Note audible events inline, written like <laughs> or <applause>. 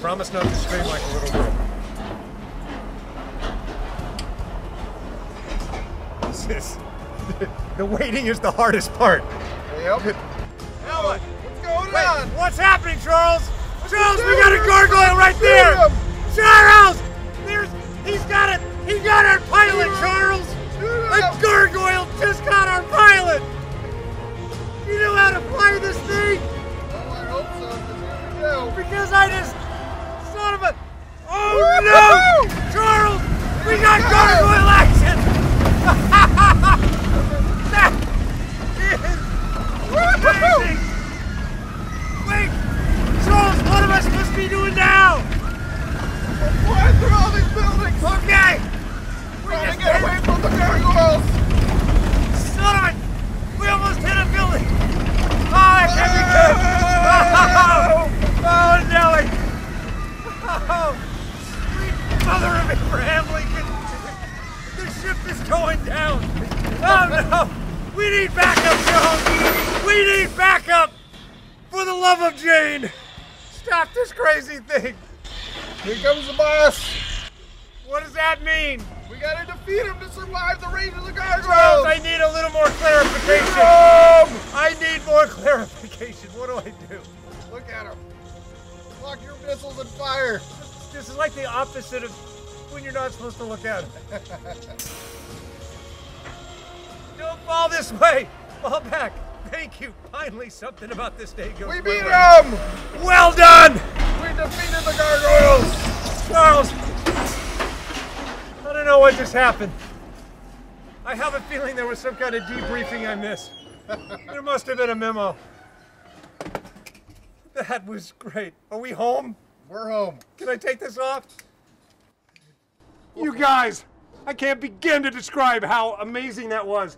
promise not to scream like a little girl. This is. <laughs> The waiting is the hardest part. Yep. <laughs> Alan, What's going wait, on? what's happening, Charles? Charles, we got a gargoyle right there. him. Charles, there's. He's got it. He got our pilot, Charles. A gargoyle just got our pilot. You know how to fly this thing? Oh, I hope so, 'cause here we go. Because I just son of a Oh no! Charles! We got gargoyle action! that is amazing! Wait! Charles, what am I supposed to be doing now? We're flying through all these buildings. Okay! We Trying just to get away from the gargoyles. son we almost hit a building! <laughs> Oh, that can't be good! Oh, oh Nelly! Oh, sweet mother of Abraham Lincoln! The ship is going down! Oh no! We need backup, Jones! We need backup! For the love of Jane! Stop this crazy thing! Here comes the boss. What does that mean? We gotta defeat him to survive the rage of the gargoyles. I need a little more clarification. I need more clarification. What do I do? Look at him. Lock your missiles and fire. This is like the opposite of when you're not supposed to look at it. <laughs> Don't fall this way. Fall back. Thank you. Finally, something about this day goes. We beat way. him. Well done, We defeated the gargoyles. Charles. I don't know what just happened. I have a feeling there was some kind of debriefing I missed. <laughs> There must have been a memo. That was great. Are we home? We're home. Can I take this off? You guys, I can't begin to describe how amazing that was.